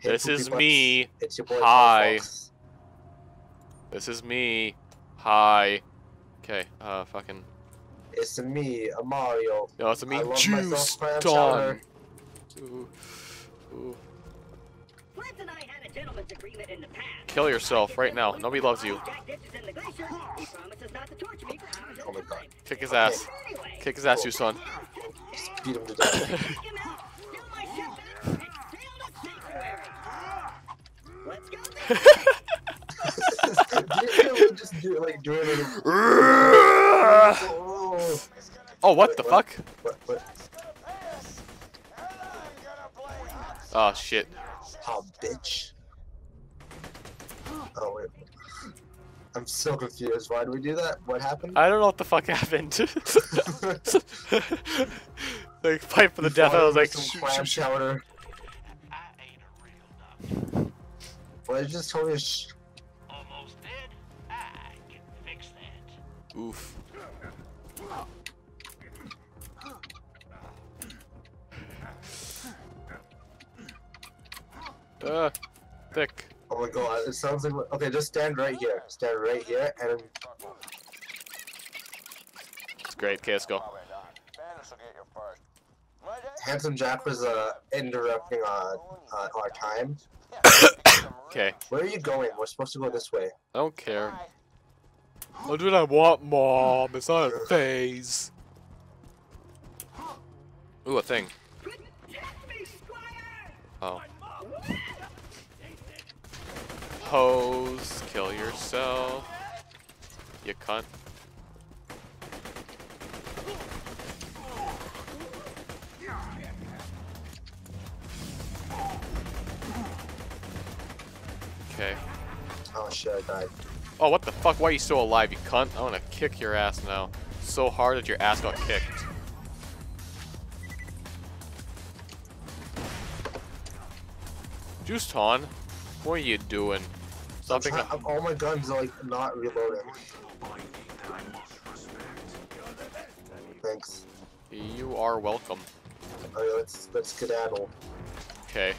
Hey, This is Butts, me. It's your boy. Hi. This is me. Hi. Okay, uh, fucking. It's me, a Mario. No, it's a I me. Juice myself clam Dawn. chowder. Ooh. Ooh. Flynt and I had a gentleman's agreement in the past. Kill yourself right now. Nobody loves you. Jack ditches in the glacier. He promises not to torture me for hours at Oh my God. Kick his ass. Kick his ass, you son. Just beat him to death. take him out, steal my ship back, and sail to sanctuary. Let's go then. do you really just do like doing it? Oh, oh, what the fuck? what, what? Oh shit. Oh, bitch. Oh wait. I'm so confused. Why do we do that? What happened? I don't know what the fuck happened. like fight for the death. I was like, some clam chowder. Well, it's just totally. Sh- Almost dead. I can fix that. Oof. Uh, thick. oh my god! It sounds like. Okay, just stand right here. Stand right here, and It's great. Okay, go. handsome Jack was uh interrupting uh, uh our time. Okay. Where are you going? We're supposed to go this way. I don't care. I'll do what I want, mom. It's not a phase. Ooh, a thing. Protect! Oh. Hose, kill yourself. You cunt. Okay. Oh shit! I died. Oh, what the fuck? Why are you still alive, you cunt? I wanna kick your ass now. So hard that your ass got kicked. Juiceton, what are you doing? Stop I'm picking try- I'm- all my guns are like not reloading. Thanks. You are welcome. Oh, okay, let's let's skedaddle. Okay.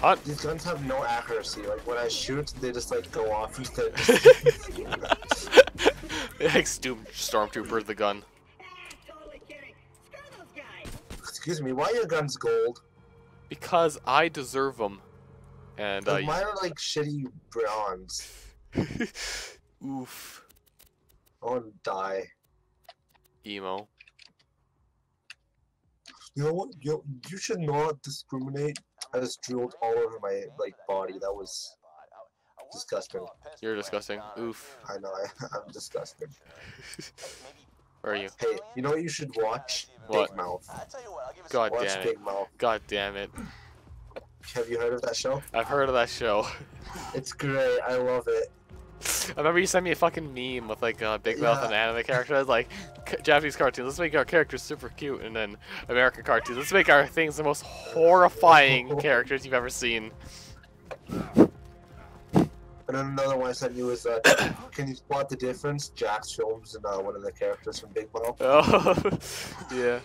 Hunt. These guns have no accuracy. Like when I shoot, they just like go off instead. like Stu- Stormtrooper the gun. Totally kidding. Screw those guys. Excuse me, why are your guns gold? Because I deserve them. And uh, mine are like shitty bronze. oof, I want to die. emo. You know what? You you should not discriminate. I just drilled all over my like body. That was disgusting. You're disgusting. Oof. I know. I, I'm disgusting. Where are you? Hey, you know what you should watch? What? Big Mouth. God Watch damn it. Big Mouth. God damn it. Have you heard of that show? I've heard of that show. It's great. I love it. I remember you sent me a fucking meme with like a Big Mouth and anime character. I was like, Japanese cartoons, let's make our characters super cute, and then American cartoons, let's make our things the most horrifying characters you've ever seen. And then another one I sent you was, uh, can you spot the difference? Jacksfilms and uh, one of the characters from Big Mouth. Oh, yeah.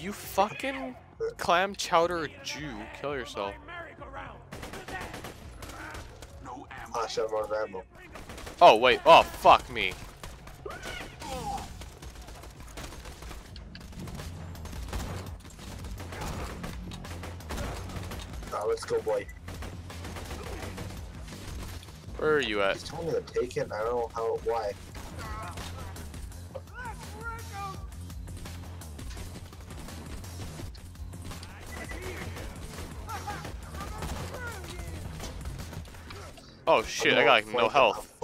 You fucking clam chowder Jew, kill yourself. I'm out of ammo. Oh wait, oh fuck me. Ah, let's go, boy. Where are you at? He's telling me to take it. I don't know how. Why? Oh shit, I got like no health.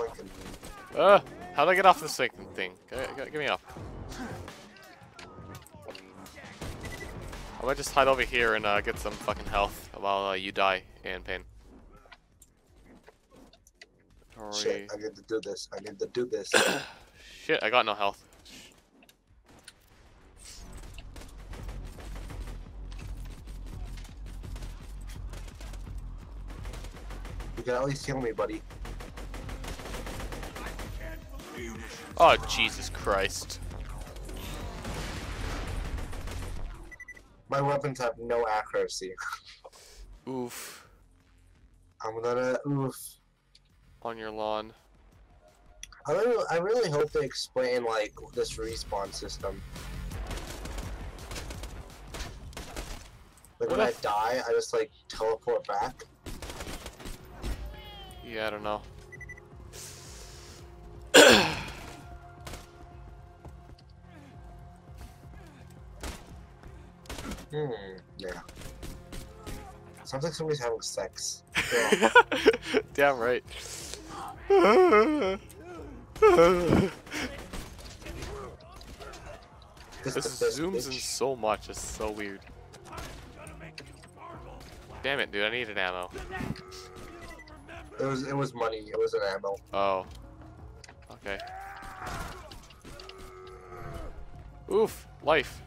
Uh, how'd I get off this fucking thing? Get, me off. I might just hide over here and uh, get some fucking health while uh, you die in pain. Shit, I need to do this. I need to do this. Shit, I got no health. Can at least heal me, buddy. Oh, Jesus Christ. My weapons have no accuracy. Oof. I'm gonna oof. On your lawn. I really, I really hope they explain like this respawn system. Like when I die, I just like teleport back. Yeah, I don't know. Hmm. Yeah. Sounds like somebody's having sex. Yeah. Damn right. This zooms in so much, it's so weird. Damn it, dude, I need an ammo. It was it was money. It was an ammo. Oh. Okay. Oof, life.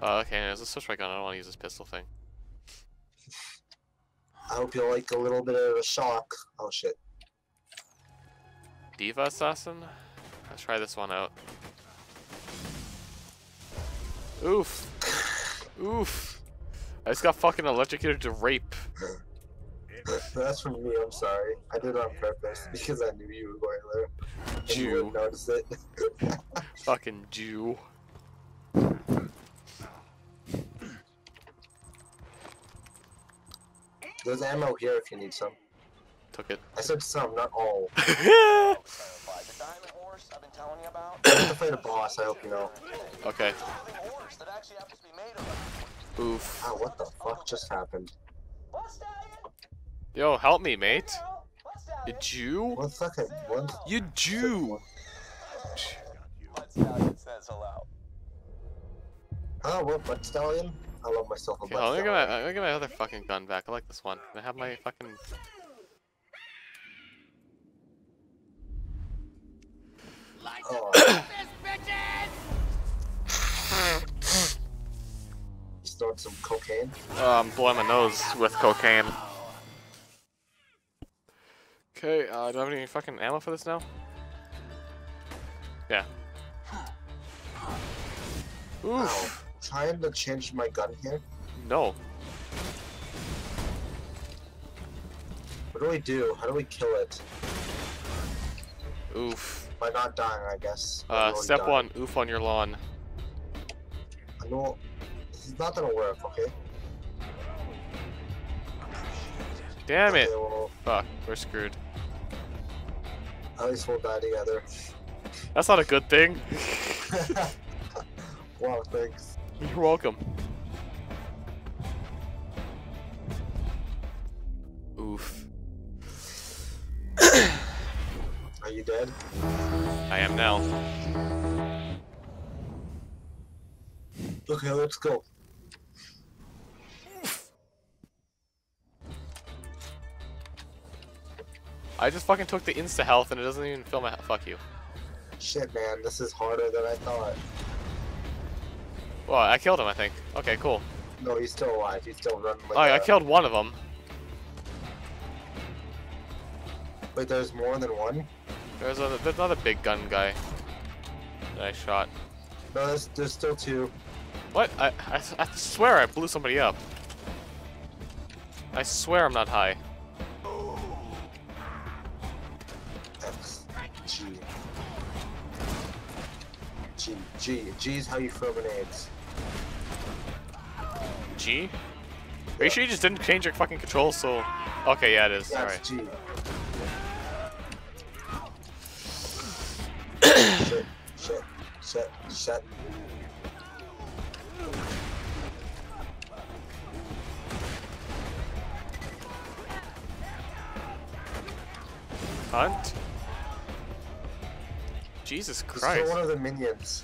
Oh, okay, there's a switch right gun. I don't want to use this pistol thing. I hope you like a little bit of a shock. Oh shit. Diva Assassin? Let's try this one out. Oof. Oof. I just got fucking electrocuted to rape. That's from me. I'm sorry. I did it on purpose because I knew you were going there. And you Jew. would notice it. Fucking Jew. There's ammo here if you need some. Took it. I said some, not all. Clarify, the diamond horse I've been telling you about? I have to fight a boss. I hope you know. okay. The horse that actually happens to be made of Oof. Wow, what the fuck just happened? What's that? Yo, help me, mate. You Jew? One second. One. You Jew. What's that? says hello. Oh, what? What stallion? I love myself a Okay, butt let me get my, stallion. let me get my other fucking gun back. I like this one. Can I have my fucking... Oh. Just throwing some cocaine. Oh, I'm blowing my nose with cocaine. Okay, uh, do I have any fucking ammo for this now? Yeah. Oof. Trying to change my gun here. No. What do we do? How do we kill it? Oof. By not dying, I guess. Uh, step dying. one, oof on your lawn. I know this is not gonna work. Okay. Damn it. Okay, well, Fuck, we're screwed. At least we'll die together. That's not a good thing. wow, thanks. You're welcome. Oof. Are you dead? I am now. Okay, let's go. I just fucking took the insta health and it doesn't even fill my. Fuck you. Shit, man, this is harder than I thought. Well, I killed him, I think. Okay, cool. No, he's still alive. He's still running. Like Oh, I killed one of them. Wait, there's more than one? There's, a, there's another big gun guy that I shot. No, there's, there's still two. What? I, I, I swear I blew somebody up. I swear I'm not high. G. Is how you throw grenades. G? Are you sure you just didn't change your fucking controls so... Okay, yeah it is. Yeah, Alright. G. shit, shit, shit, shit. Hunt? Jesus Christ. kill one of the minions.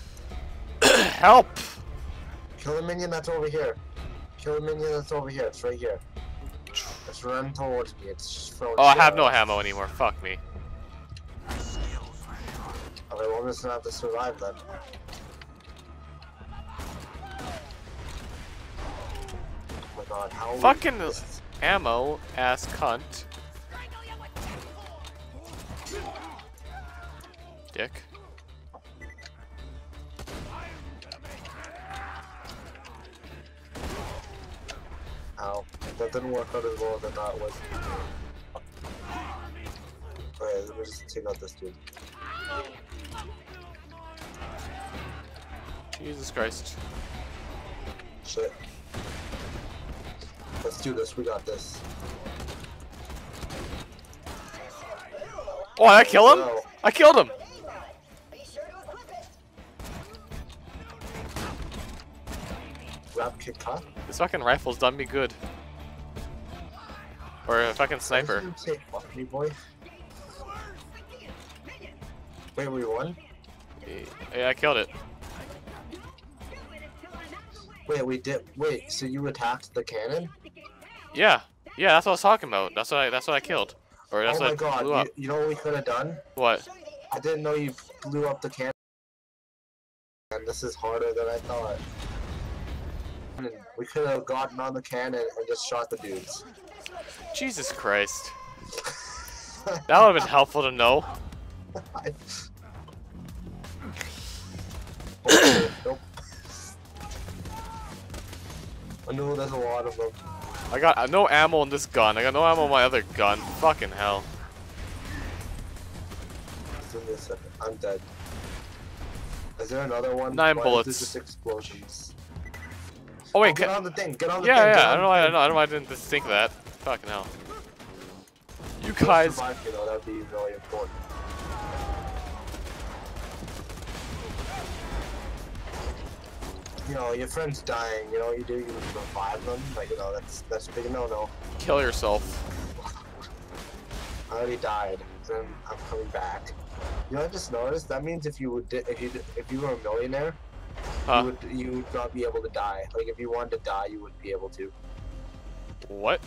Help! Kill the minion that's over here. Kill the minion that's over here. It's right here. It's run towards me. It's throwing Oh, I have no ammo anymore. Fuck me. Okay, well, I'm just gonna have to survive then. Oh my god, how? Fucking this ammo, ass cunt. Dick. That didn't work out as well as I thought it would. Alright, let me just take out this dude. Jesus Christ. Shit. Let's do this, we got this. Oh, I kill him? No. I killed him. Be sure to. Grab kick cut. This fucking rifle's done me good. Or a fucking sniper. Fuck boy. Wait, we won? Yeah, I killed it. Wait, we did. Wait, so you attacked the cannon? Yeah. Yeah, that's what I was talking about. That's what I that's what I killed. Or that's oh what my god, blew up. you, you know what we could have done? What? I didn't know you blew up the cannon. And this is harder than I thought. We could have gotten on the cannon and just shot the dudes. Jesus Christ. That would have been helpful to know. I... Oh, nope. I know there's a lot of them. I got uh, no ammo in this gun. I got no ammo in my other gun. Fucking hell. Give me a second. I'm dead. Is there another one? Nine Why is bullets. there just explosions. Oh Oh, wait, oh, get on the thing. Get on the yeah, thing. yeah. get I don't know. why- I don't know. I why I didn't think that. Fucking hell. You guys. survive, you know, that'd be really important. You know, your friend's dying. You know, what you do you revive them, but you know that's that's a big no-no. Kill yourself. I already died, Then I'm coming back. You know, I just noticed that means if you would, if you if you were a millionaire, Huh? you would you would not be able to die. Like if you wanted to die, you wouldn't be able to What?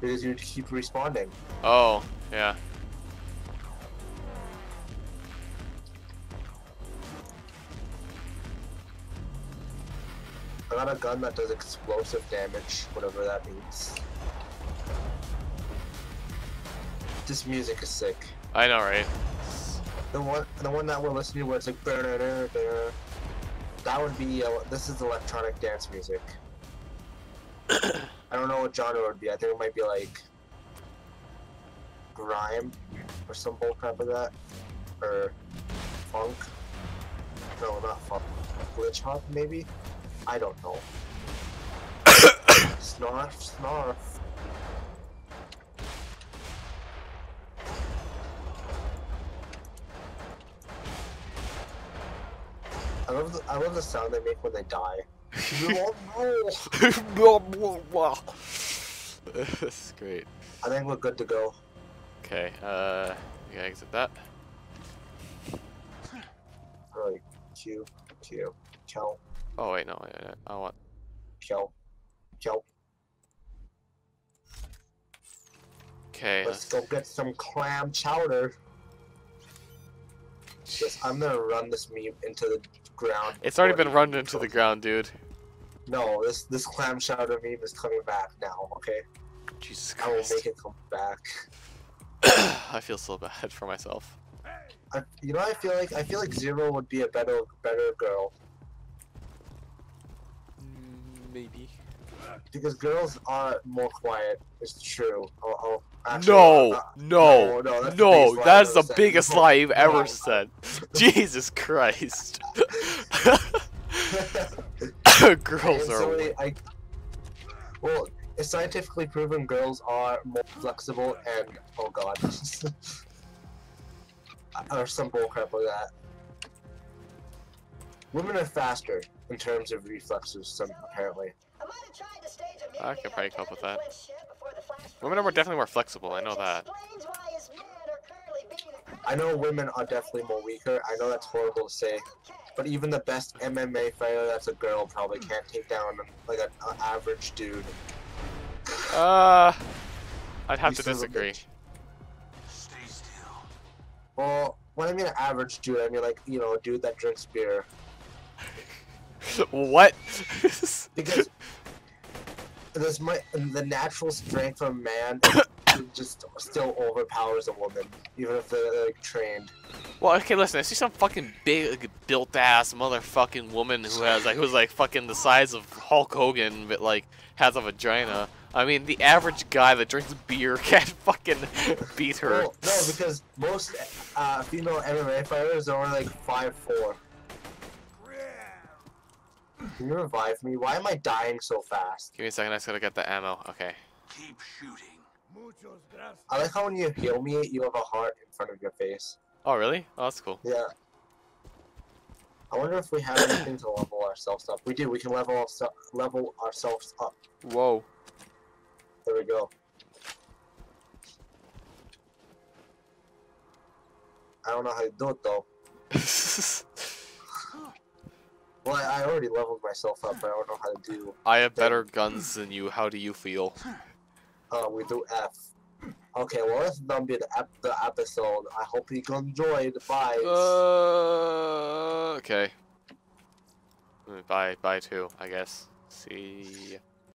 because you'd keep responding. Oh, yeah. I got a gun that does explosive damage, whatever that means. This music is sick. I know, right? The one, the one that we're listening to, where it's like, that would be. Uh, this is electronic dance music. I don't know what genre it would be. I think it might be like grime or some bullcrap of that, or funk. No, not funk. Glitch hop, maybe. I don't know. snarf, snarf. Love the I love the sound they make when they die. That's great. I think we're good to go. Okay, uh, you gotta exit that. Alright, Q, Q, Kel, Oh wait, no, wait, wait, I want. Kel, Kel. Okay, Let's go get some clam chowder. Yes, I'm gonna run this meme into the ground. It's already been run into the ground, dude. No, this this clam chowder meme is coming back now. Okay, Jesus Christ. I will make it come back. I feel so bad for myself. I, you know, I feel like I feel like Zero would be a better better girl mm, Maybe. Because girls are more quiet. It's true. I'll, I'll actually, No, uh, no, no, that's the no, biggest lie that's the biggest lie you've ever no. said. Jesus Christ. Girls are. so I, well, it's scientifically proven girls are more flexible and oh god, or some bullcrap like that. Women are faster in terms of reflexes, some apparently. I might have tried to stage a I could probably cope with that. Flynt ship before the Flash Women are definitely more flexible, I know that. Explains why his men are currently being I know women are definitely more weaker. I know that's horrible to say, but even the best MMA fighter that's a girl probably can't take down like an average dude. Uh, I'd have You to son of a disagree. Stay still. Well, when I mean an average dude, I mean like you know a dude that drinks beer. what? because there's my the natural strength of man just still overpowers a woman, even if they're like trained. Well, okay, listen. I see some fucking big, built ass motherfucking woman who has like who's like fucking the size of Hulk Hogan, but like has a vagina. I mean, the average guy that drinks beer can't fucking beat her. Well, no, because most uh, female MMA fighters are only like five four. Can you revive me? Why am I dying so fast? Give me a second. I just gotta get the ammo. Okay. Keep shooting. I like how when you heal me, you have a heart in front of your face. Oh, really? Oh, that's cool. Yeah. I wonder if we have anything to level ourselves up. We do. We can level ourse- level ourselves up. Whoa. There we go. I don't know how to do it though. Well, I, I already leveled myself up, but I don't know how to do. I have better guns than you. How do you feel? Uh, we do F. Okay, well that's done be the, ep- the episode. I hope you enjoyed. Bye. Uh, okay. Bye, bye too, I guess. See ya.